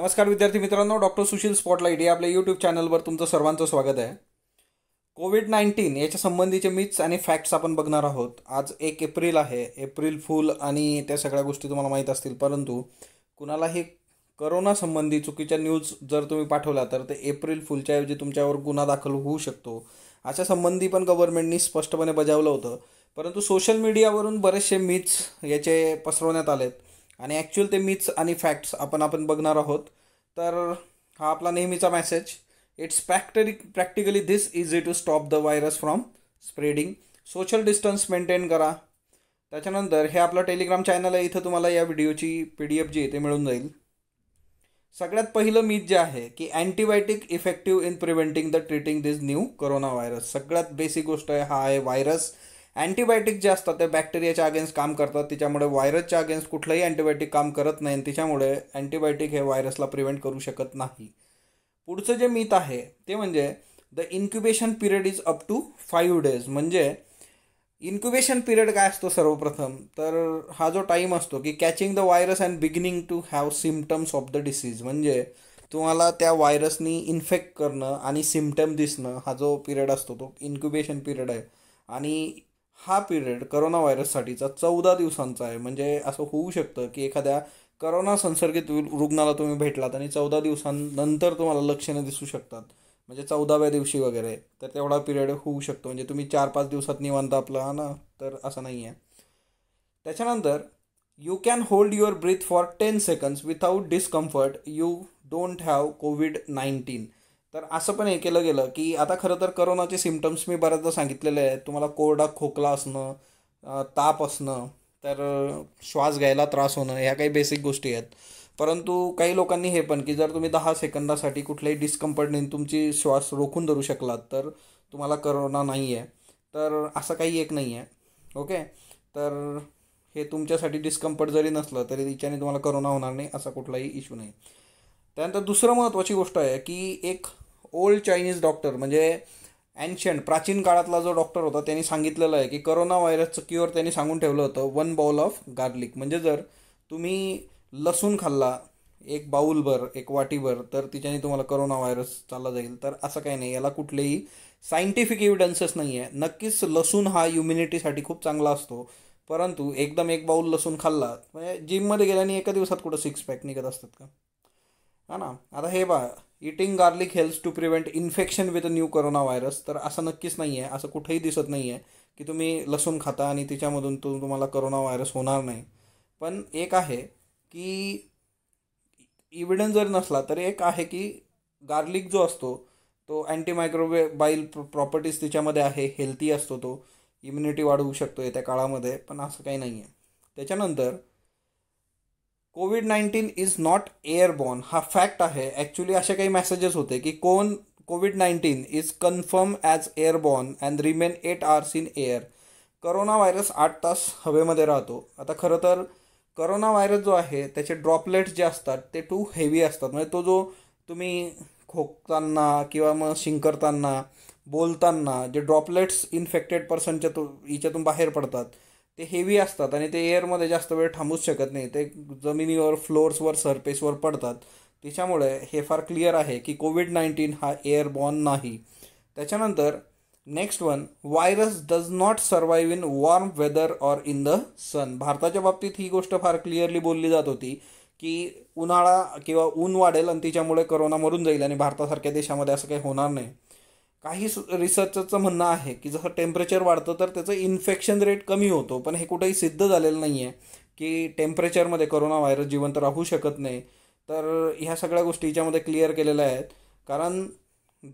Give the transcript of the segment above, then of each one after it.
नमस्कार विद्यार्थी मित्रांनो डॉक्टर सुशील स्पॉटलाईट या आपल्या यूट्यूब चॅनलवर तुमचं सर्वांचं स्वागत आहे. कोविड नाईन्टीन याच्या संबंधीचे मिथ्स आणि फॅक्ट्स आपण बघणार आहोत. आज एक एप्रिल आहे. एप्रिल फुल आणि त्या सगळ्या गोष्टी तुम्हाला माहीत असतील. परंतु कुणालाही करोना संबंधी चुकीच्या न्यूज जर तुम्ही पाठवल्या तर ते एप्रिल फुलच्या ऐवजी तुमच्यावर गुन्हा दाखल होऊ शकतो. अशा संबंधी पण गव्हर्नमेंटनी स्पष्टपणे बजावलं होतं. परंतु सोशल मीडियावरून बरेचसे मिथ्स याचे पसरवण्यात आलेत. आणि ॲक्च्युअल ते मिथ्स आणि फॅक्ट्स आपण आपण बघणार आहोत. तर हा आपला नेहमीचा message it's practically practically this easy to stop the virus from spreading social distance maintain करा. त्याच्यानंतर हे आपलं टेलिग्राम चॅनल आहे. इथं तुम्हाला या व्हिडिओची पी डी एफ जी आहे ते मिळून जाईल. सगळ्यात पहिलं मीथ जे आहे की antibiotic effective in preventing the treating this new corona virus सगळ्यात बेसिक गोष्ट आहे हा आहे व्हायरस अँटीबायोटिक जे असतात ते बॅक्टेरियाच्या अगेन्स्ट काम करतात. त्याच्यामुळे व्हायरसच्या अगेन्स्ट कुठलंही अँटीबायोटिक काम करत नाही आणि त्याच्यामुळे अँटीबायोटिक हे व्हायरसला प्रिव्हेंट करू शकत नाही. पुढचं जे मीत आहे ते म्हणजे the incubation period is up to five days म्हणजे इन्क्युबेशन पिरियड काय असतो सर्वप्रथम? तर हा जो टाईम असतो की catching the virus and beginning to have symptoms of the disease म्हणजे तुम्हाला त्या व्हायरसनी इन्फेक्ट करणं आणि सिम्पटम दिसणं हा जो पिरियड असतो तो इन्क्युबेशन पिरियड आहे. आणि हा पिरियड करोना व्हायरससाठीचा चौदा दिवसांचा आहे. म्हणजे असं होऊ शकतं की एखाद्या करोना संसर्गित रुग्णाला तुम्ही भेटलात आणि चौदा दिवसांनंतर तुम्हाला लक्षणं दिसू शकतात. म्हणजे चौदाव्या दिवशी वगैरे तर तेवढा पिरियड होऊ शकतो. म्हणजे तुम्ही चार पाच दिवसात निवांत आपला ना? तर असं नाही आहे. त्याच्यानंतर you can hold your breath for ten seconds without discomfort you don't have COVID nineteen तर असं पण हे केलं गेलं की आता खरं तर करोनाचे सिमटम्स मी बऱ्याचदा सांगितलेले आहेत. तुम्हाला कोरडा खोकला असणं ताप असणं तर श्वास घ्यायला त्रास होणं ह्या काही बेसिक गोष्टी आहेत. परंतु काही लोकांनी हे पण की जर तुम्ही दहा सेकंदासाठी कुठल्याही डिस्कम्फर्टने तुमची श्वास रोखून धरू शकलात तर तुम्हाला करोना नाही आहे तर असं काही एक नाही आहे ओके? तर हे तुमच्यासाठी डिस्कम्फर्ट जरी नसलं तरी तिच्याने तुम्हाला करोना होणार नाही असा कुठलाही इशू नाही. त्यानंतर दुसरं महत्त्वाची गोष्ट आहे की एक ओल्ड चायनीज डॉक्टर म्हणजे अँशियंट प्राचीन काळातला जो डॉक्टर होता त्यांनी सांगितलेलं आहे की करोना व्हायरसचं क्युअर त्यांनी सांगून ठेवलं होतं वन बाउल ऑफ गार्लिक म्हणजे जर तुम्ही लसूण खाल्ला एक बाऊलभर एक वाटीभर तर तिच्याने तुम्हाला करोना व्हायरस चालला जाईल. तर असं काही नाही याला कुठलेही सायंटिफिक एव्हिडन्सेस नाही आहे नक्कीच लसूण हा इम्युनिटीसाठी खूप चांगला असतो. परंतु एकदम एक बाऊल लसूण खाल्ला म्हणजे जिममध्ये गेल्याने एका दिवसात कुठं सिक्स पॅक निघत असतात का? हा ना? आता हे बा eating garlic helps to prevent infection with new corona virus तर असं नक्कीच नाही आहे असं कुठेही दिसत नाही आहे की तुम्ही लसूण खाता आणि तिच्यामधून तो तुम्हाला करोना व्हायरस होणार नाही. पण एक आहे की इव्हिडन्स जर नसला तर एक आहे की गार्लिक जो असतो तो अँटीमायक्रोवे बाईल प्रॉपर्टीज तिच्यामध्ये आहे हेल्थी असतो तो. इम्युनिटी वाढवू शकतो येत्या काळामध्ये पण असं काही नाही आहे त्याच्यानंतर COVID nineteen is not airborne. हा फॅक्ट आहे. ॲक्च्युली असे काही मेसेजेस होते की कोण COVID nineteen is confirm as airborne and remain eight hours in air. Corona virus आठ तास हवेमध्ये राहतो. आता खरं तर करोना व्हायरस जो आहे त्याचे ड्रॉपलेट्स जे असतात ते टू हेवी असतात. म्हणजे तो जो तुम्ही खोकताना किंवा मग शिंकरताना बोलताना जे ड्रॉपलेट्स इन्फेक्टेड पर्सनच्या तो हिच्यातून बाहेर पडतात ते हेवी असतात आणि ते एअरमध्ये जास्त वेळ थांबूच शकत नाही. ते जमिनीवर फ्लोअर्सवर सरफेसवर पडतात. त्याच्यामुळे हे फार क्लिअर आहे की कोविड नाईन्टीन हा एअरबॉर्न नाही. त्याच्यानंतर next one virus does not survive in warm weather or in the sun भारताच्या बाबतीत ही गोष्ट फार क्लिअरली बोलली जात होती की उन्हाळा किंवा ऊन वाढेल आणि तिच्यामुळे करोना मरून जाईल आणि भारतासारख्या देशामध्ये असं काही होणार नाही. काही रिसर्चचं म्हणणं आहे की जसं टेम्परेचर वाढतं तर त्याचं इन्फेक्शन रेट कमी होतो. पण हे कुठेही सिद्ध झालेलं नाही आहे की टेम्परेचरमध्ये करोना व्हायरस जिवंत राहू शकत नाही. तर ह्या सगळ्या गोष्टी याच्यामध्ये क्लिअर केलेल्या आहेत. कारण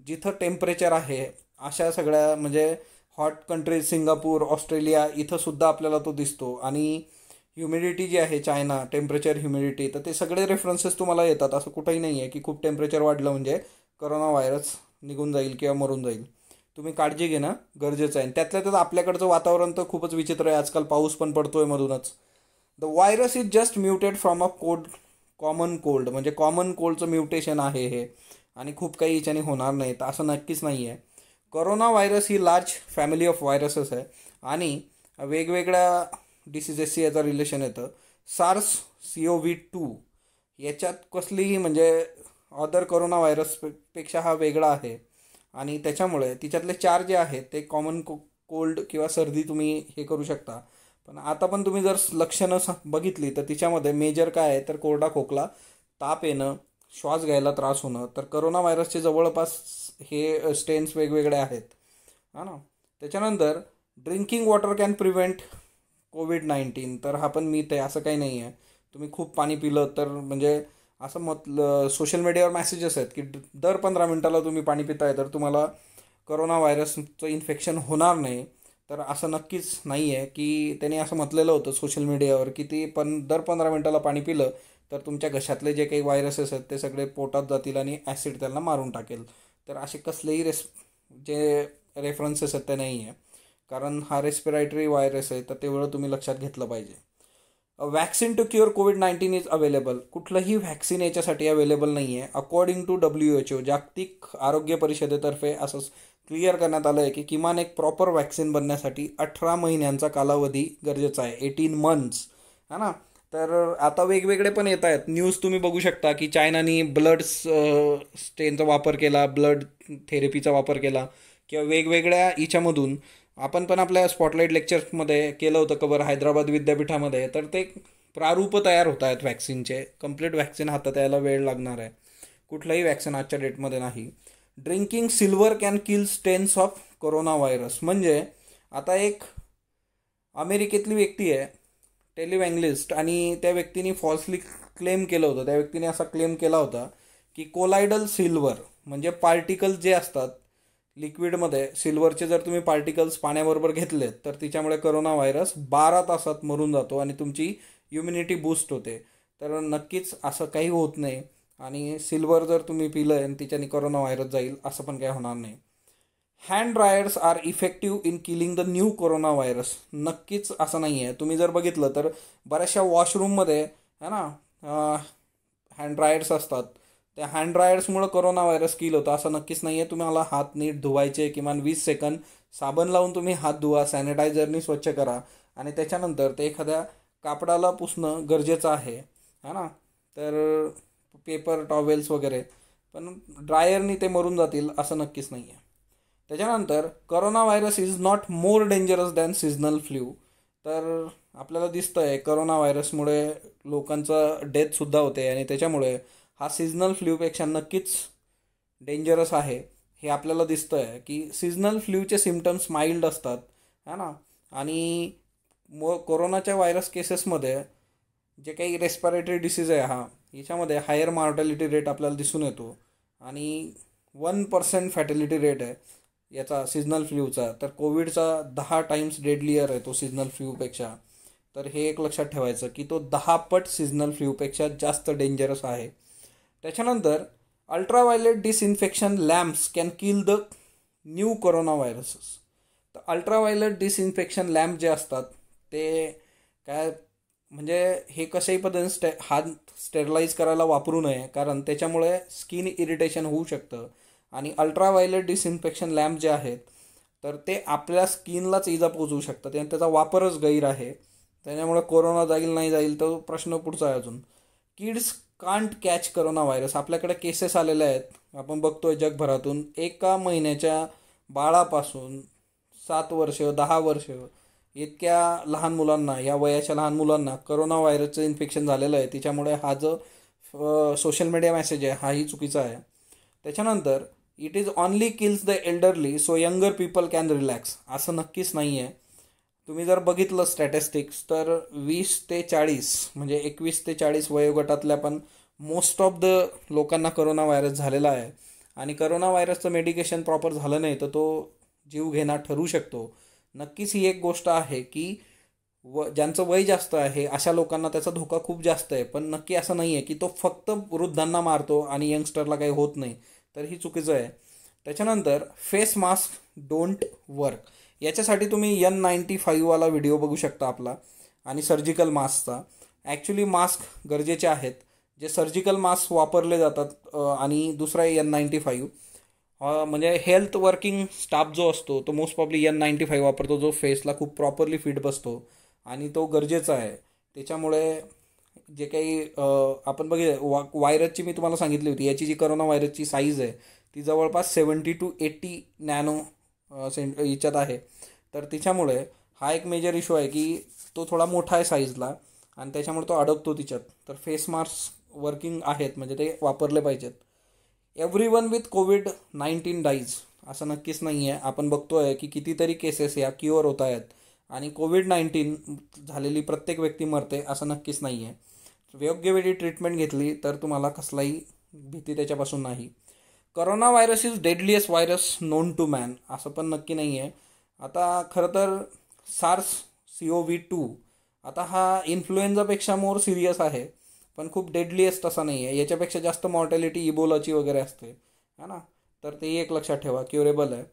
जिथं टेम्परेचर आहे अशा सगळ्या म्हणजे हॉट कंट्रीज सिंगापूर ऑस्ट्रेलिया इथंसुद्धा आपल्याला तो दिसतो. आणि ह्युमिडिटी जी आहे चायना टेम्परेचर ह्युमिडिटी तर ते सगळे रेफरन्सेस तुम्हाला येतात. असं कुठंही नाही आहे की खूप टेम्परेचर वाढलं म्हणजे करोना व्हायरस निघून जाईल किंवा मरून जाईल. तुम्ही काळजी घेणं गरजेचं आहे. त्यातल्या त्यात आपल्याकडचं वातावरण तर खूपच विचित्र आहे. आजकाल पाऊस पण पडतो आहे मधूनच. The virus is just muted from a cold common cold म्हणजे कॉमन कोल्डचं म्युटेशन आहे हे. आणि खूप काही याच्याने होणार नाही तर असं नक्कीच नाही आहे करोना व्हायरस ही लार्ज फॅमिली ऑफ व्हायरसेस आहे. आणि वेगवेगळ्या डिसिजेसशी याचं रिलेशन येतं. SARS C O V two याच्यात कसलीही म्हणजे अदर कोरोना व्हायरसपेक्षा हा वेगळा आहे. आणि त्याच्यामुळे तिच्यातले चार जे आहेत ते कॉमन को कोल्ड किंवा सर्दी तुम्ही हे करू शकता. पण आता पण तुम्ही जर लक्षणं बघितली तर तिच्यामध्ये मेजर काय आहे तर कोरडा खोकला ताप येणं श्वास घ्यायला त्रास होणं तर करोना व्हायरसचे जवळपास हे स्टेन्स वेगवेगळे आहेत. हा ना? त्याच्यानंतर drinking water can prevent COVID nineteen तर हा पण मी ते असं काही नाही आहे तुम्ही खूप पाणी पिलं तर म्हणजे असं मत सोशल मीडियावर मेसेजेस आहेत की दर पंधरा मिनटाला तुम्ही पाणी पिताय तर तुम्हाला करोना व्हायरसचं इन्फेक्शन होणार नाही. तर असं नक्कीच नाही आहे की त्याने असं म्हटलेलं होतं सोशल मीडियावर की ती पण दर पंधरा मिनटाला पाणी पिलं तर तुमच्या घशातले जे काही व्हायरसेस आहेत ते सगळे पोटात जातील आणि ॲसिड त्यांना मारून टाकेल. तर असे कसलेही रेस जे रेफरन्सेस आहेत ते नाही आहे कारण हा रेस्पिरायटरी व्हायरस आहे तर तेवढं तुम्ही लक्षात घेतलं पाहिजे. Vaccine to cure COVID nineteen is available कुठलंही व्हॅक्सिन याच्यासाठी अवेलेबल नाही आहे according to W H O जागतिक आरोग्य परिषदेतर्फे असं क्लिअर करण्यात आलं आहे की किमान एक प्रॉपर वॅक्सिन बनण्यासाठी अठरा महिन्यांचा कालावधी गरजेचा आहे. एटीन मंथ्स है ना? तर आता वेगवेगळे पण येत आहेत. न्यूज तुम्ही बघू शकता की चायनानी ब्लड स्टेनचा वापर केला ब्लड थेरपीचा वापर केला. किंवा वेगवेगळ्या हिच्यामधून आपण पण आपल्या स्पॉटलाईट लेक्चर्समध्ये केलं होतं कबर हैदराबाद विद्यापीठामध्ये. तर ते प्रारूप तयार होत आहेत व्हॅक्सिनचे कंप्लीट वॅक्सिन हातात यायला वेळ लागणार आहे. कुठलंही वॅक्सिन आजच्या डेटमध्ये नाही. Drinking silver can kill strains of corona virus म्हणजे आता एक अमेरिकेतली व्यक्ती आहे टेलिवँग्लिस्ट आणि त्या व्यक्तीने फॉल्सली क्लेम केलं होतं. त्या व्यक्तीने असा क्लेम केला होता की कोलायडल सिल्वर म्हणजे पार्टिकल जे असतात लिक्विडमध्ये सिल्वरचे जर तुम्ही पार्टिकल्स पाण्याबरोबर घेतलेत तर तिच्यामुळे करोना व्हायरस बारा तासात मरून जातो आणि तुमची इम्युनिटी बूस्ट होते. तर नक्कीच असं काही होत नाही. आणि सिल्वर जर तुम्ही पिलं आणि तिच्याने करोना व्हायरस जाईल असं पण काही होणार नाही. Hand dryers are effective in killing the new corona virus. नक्कीच असं नाही आहे तुम्ही जर बघितलं तर बऱ्याचशा वॉशरूममध्ये है ना हँड ड्रायर्स असतात. त्या हँड ड्रायर्समुळं कोरोना व्हायरस किल होतं. असं नक्कीच नाही आहे तुम्हाला हात नीट धुवायचे किमान वीस सेकंद साबण लावून तुम्ही हात धुवा सॅनिटायझरनी स्वच्छ करा. आणि त्याच्यानंतर ते एखाद्या कापडाला पुसणं गरजेचं आहे. है ना? तर पेपर टॉवेल्स वगैरे. पण ड्रायरनी ते मरून जातील असं नक्कीच नाही आहे त्याच्यानंतर corona virus is not more dangerous than seasonal flu तर आपल्याला दिसतं आहे करोना व्हायरसमुळे लोकांचं डेथसुद्धा होते. आणि त्याच्यामुळे हा सिजनल फ्ल्यूपेक्षा नक्कीच डेंजरस आहे. हे आपल्याला दिसतं आहे की सिजनल फ्ल्यूचे सिमटम्स माइल्ड असतात है ना? आणि मो कोरोनाच्या व्हायरस केसेसमध्ये जे काही रेस्पिरेटरी डिसीज आहे हा याच्यामध्ये हायर मॉर्टॅलिटी रेट आपल्याला दिसून येतो. आणि वन पर्सेंट फॅटिलिटी रेट आहे याचा सिजनल फ्ल्यूचा तर कोविडचा दहा टाईम्स डेडलियर आहे तो सिजनल फ्ल्यूपेक्षा तर हे एक लक्षात ठेवायचं की तो दहा पट सिजनल फ्ल्यूपेक्षा जास्त डेंजरस आहे. त्याच्यानंतर ultraviolet disinfection lamps can kill the new corona viruses. तर अल्ट्राव्हायलेट डिसइन्फेक्शन लॅम्प जे असतात ते काय म्हणजे हे कशाही पद्धतीने स्टे हात स्टेरिलाइज करायला वापरू नये कारण त्याच्यामुळे स्किन इरिटेशन होऊ शकतं. आणि अल्ट्राव्हायलेट डिसइन्फेक्शन लॅम्प जे आहेत तर ते आपल्या स्किनलाच इजा पोचवू शकतात आणि त्याचा वापरच गैर आहे. त्याच्यामुळे कोरोना जाईल नाही जाईल तो प्रश्न पुढचा आहे अजून. Kids can't catch corona virus आपल्याकडे केसेस आलेले आहेत. आपण बघतोय जगभरातून एका महिन्याच्या बाळापासून सात वर्ष दहा वर्ष इतक्या लहान मुलांना या वयाच्या लहान मुलांना करोना व्हायरसचं इन्फेक्शन झालेलं आहे. त्याच्यामुळे हा जो सोशल मीडिया मेसेज आहे हाही चुकीचा आहे. त्याच्यानंतर it is only kills the elderly so younger people can relax असं नक्कीच नाही आहे तुम्ही जर बघितलं स्टॅटिस्टिक्स तर वीस ते चाळीस म्हणजे एकवीस ते चाळीस वयोगटातल्या पण मोस्ट ऑफ द लोकांना करोना व्हायरस झालेला आहे. आणि करोना व्हायरसचं मेडिकेशन प्रॉपर झालं नाही तर तो जीव घेणार ठरू शकतो. नक्कीच ही एक गोष्ट आहे की व ज्यांचं वय जास्त आहे अशा लोकांना त्याचा धोका खूप जास्त आहे. पण नक्की असं नाही आहे की तो फक्त वृद्धांना मारतो आणि यंगस्टरला काही होत नाही. तर ही चुकीचं आहे. त्याच्यानंतर फेस मास्क डोंट वर्क याच्यासाठी तुम्ही यन नाईन्टी फाईव्हवाला व्हिडिओ बघू शकता आपला आणि सर्जिकल मास्कचा ॲक्च्युली मास्क गरजेचे आहेत. जे सर्जिकल मास्क वापरले जातात आणि दुसरा आहे यन नाईन्टी फाईव्ह म्हणजे हेल्थ वर्किंग स्टाफ जो असतो तो most probably N ninety five वापरतो जो फेसला खूप प्रॉपरली फिट बसतो आणि तो गरजेचा आहे. त्याच्यामुळे जे काही आपण बघितलं वा व्हायरसची मी तुम्हाला सांगितली होती याची जी करोना व्हायरसची साईज आहे ती जवळपास seventy to eighty nano cent याच्यात आहे. तर तिच्यामुळे हा एक मेजर इश्यू आहे की तो थोडा मोठा आहे साईजला आणि त्याच्यामुळे तो अडकतो तिच्यात. तर फेस मास्क वर्किंग आहेत म्हणजे ते वापरले पाहिजेत. Everyone with COVID nineteen dies असं नक्कीच नाही आहे आपण बघतो आहे की कितीतरी केसेस या क्युअर होत आहेत आणि कोविड नाईन्टीन झालेली प्रत्येक व्यक्ती मरते असं नक्कीच नाही आहे योग्य वेळी ट्रीटमेंट घेतली तर तुम्हाला कसलाही भीती त्याच्यापासून नाही. Corona virus is deadliest virus known to man असं पण नक्की नाही आहे आता खरं तर SARS C O V two आता हा इन्फ्लुएन्झापेक्षा मोर सिरियस आहे पण खूप डेडलीएस्ट असा नाही आहे याच्यापेक्षा जास्त मॉर्टॅलिटी इबोलाची वगैरे असते. है ना? तर ते एक लक्षात ठेवा क्युरेबल आहे.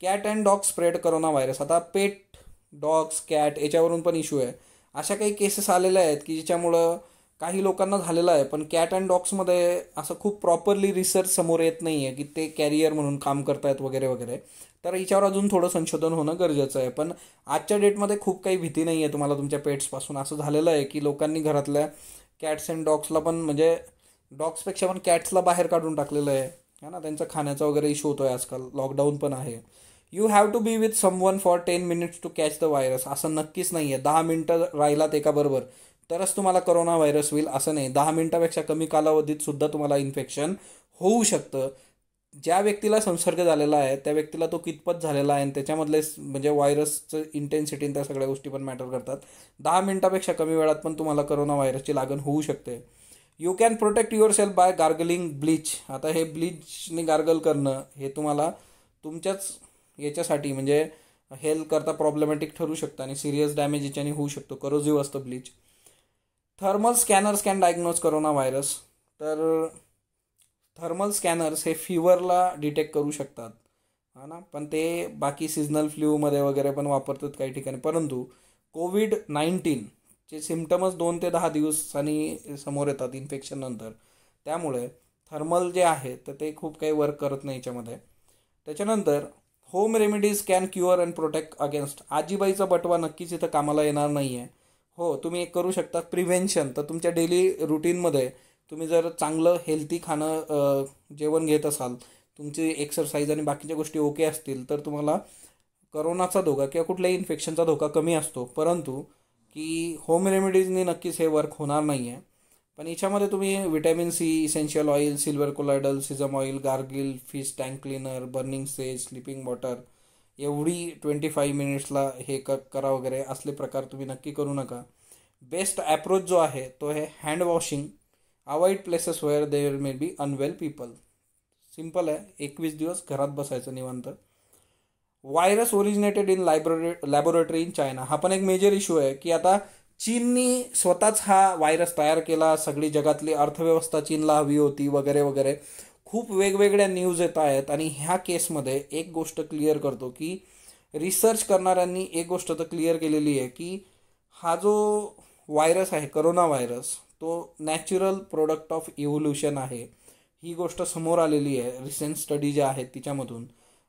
Cat and dog spread corona virus आता पेट डॉग्स कॅट याच्यावरून पण इश्यू आहे. अशा काही केसेस आलेल्या आहेत की ज्याच्यामुळं काही लोकांना झालेलं आहे पण कॅट अँड डॉग्समध्ये असं खूप प्रॉपरली रिसर्च समोर येत नाही आहे की ते कॅरियर म्हणून काम करतायत वगैरे वगैरे. तर याच्यावर अजून थोडं संशोधन होणं गरजेचं आहे. पण आजच्या डेटमध्ये खूप काही भीती नाही आहे तुम्हाला तुमच्या पेट्सपासून असं झालेलं आहे की लोकांनी घरातल्या कॅट्स अँड डॉग्सला पण म्हणजे डॉग्सपेक्षा पण कॅट्सला बाहेर काढून टाकलेलं आहे. है ना? त्यांचा खाण्याचा वगैरे इश्यू होतो आहे आजकाल. लॉकडाऊन पण आहे. You have to be with someone for ten minutes to catch the virus असं नक्कीच नाही आहे दहा मिनटं राहिलात एकाबरोबर तरच तुम्हाला करोना व्हायरस होईल असं नाही. दहा मिनटापेक्षा कमी कालावधीत सुद्धा तुम्हाला इन्फेक्शन होऊ शकतं. ज्या व्यक्तीला संसर्ग झालेला आहे त्या व्यक्तीला तो कितपत झालेला आहे आणि त्याच्यामधले म्हणजे व्हायरसचं इंटेन्सिटी त्या सगळ्या गोष्टी पण मॅटर करतात. दहा मिनटापेक्षा कमी वेळात पण तुम्हाला करोना व्हायरसची लागण होऊ शकते. You can protect yourself by gargling bleach आता हे ब्लीचने गार्गल करणं हे तुम्हाला तुमच्याच याच्यासाठी म्हणजे हेल्थ करता प्रॉब्लेमॅटिक ठरू शकतं आणि सिरियस डॅमेज याच्याने होऊ शकतो. करोजिव्ह असतं bleach thermal scanners can diagnose corona virus. तर थर्मल स्कॅनर्स हे फिवरला डिटेक्ट करू शकतात. हा ना? पण ते बाकी सिजनल फ्ल्यूमध्ये वगैरे पण वापरतात काही ठिकाणी. परंतु कोविड नाईन्टीनचे सिमटम्स दोन ते दहा दिवसांनी समोर येतात इन्फेक्शननंतर त्यामुळे थर्मल जे आहे तर ते खूप काही वर्क करत नाही याच्यामध्ये. त्याच्यानंतर home remedies can cure and protect against आजीबाईचा बटवा नक्कीच इथं कामाला येणार नाही आहे हो तुम्ही एक करू शकता प्रिव्हेन्शन तर तुमच्या डेली रुटीनमध्ये तुम्ही जर चांगलं हेल्थी खाणं जेवण घेत असाल तुमची एक्सरसाइज आणि बाकीच्या गोष्टी ओके असतील तर तुम्हाला करोनाचा धोका किंवा कुठल्याही इन्फेक्शनचा धोका कमी असतो. परंतु की होम रेमेडीजनी नक्कीच हे वर्क होणार नाही आहे पण याच्यामध्ये तुम्ही vitamin C essential oil silver colloidal sesame oil gargle fish tank cleaner burning sage sleeping water एवढी ट्वेंटी फाईव्ह मिनिट्सला हे क करा वगैरे असले प्रकार तुम्ही नक्की करू नका. बेस्ट ॲप्रोच जो आहे तो आहे hand washing avoid places where there may be unwell people simple आहे. एकवीस दिवस घरात बसायचं निवांत. Virus originated in library laboratory in China हा पण एक मेजर इश्यू आहे की आता चीननी स्वतःच हा व्हायरस तयार केला. सगळी जगातली अर्थव्यवस्था चीनला हवी होती वगैरे वगैरे. खूप वेगवेगळ्या न्यूज येत आहेत आणि ह्या केसमध्ये एक गोष्ट क्लिअर करतो की रिसर्च करणाऱ्यांनी एक गोष्ट तर क्लिअर केलेली आहे की हा जो व्हायरस आहे करोना व्हायरस तो नॅचरल प्रोडक्ट ऑफ इव्होल्युशन आहे. ही गोष्ट समोर आलेली आहे रिसेंट स्टडी ज्या आहेत तिच्यामधून.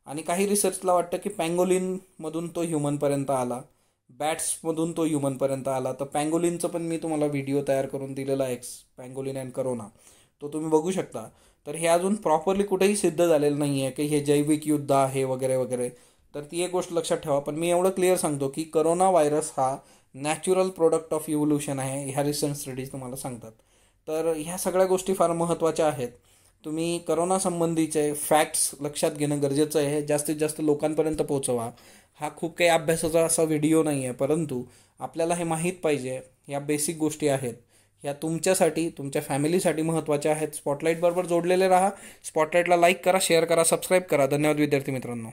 आणि काही रिसर्चला वाटतं की पँगोलिनमधून तो ह्युमनपर्यंत आला. बॅट्समधून तो ह्युमनपर्यंत आला. तर पँगोलिनचं पण मी तुम्हाला व्हिडिओ तयार करून दिलेला आहे एक्स पँगोलिन अँड करोना तो तुम्ही बघू शकता. तर हे अजून प्रॉपरली कुठेही सिद्ध झालेलं नाही आहे की हे जैविक युद्ध आहे वगैरे वगैरे. तर ती एक गोष्ट लक्षात ठेवा. पण मी एवढं क्लिअर सांगतो की करोना व्हायरस हा नॅचरल प्रोडक्ट ऑफ इव्होल्युशन आहे ह्या रिसर्च स्टडीज तुम्हाला सांगतात. तर ह्या सगळ्या गोष्टी फार महत्त्वाच्या आहेत. तुम्ही करोना संबंधीचे फॅक्ट्स लक्षात घेणं गरजेचं आहे. जास्तीत जास्त लोकांपर्यंत पोहोचवा. हा खूप काही अभ्यासाचा असा व्हिडिओ नाही आहे परंतु आपल्याला हे माहीत पाहिजे या बेसिक गोष्टी आहेत. ह्या तुमच्यासाठी तुमच्या फॅमिलीसाठी महत्त्वाच्या आहेत. स्पॉटलाईटबरोबर जोडलेले राहा. स्पॉटलाईटला लाईक करा शेअर करा सबस्क्राईब करा. धन्यवाद विद्यार्थी मित्रांनो.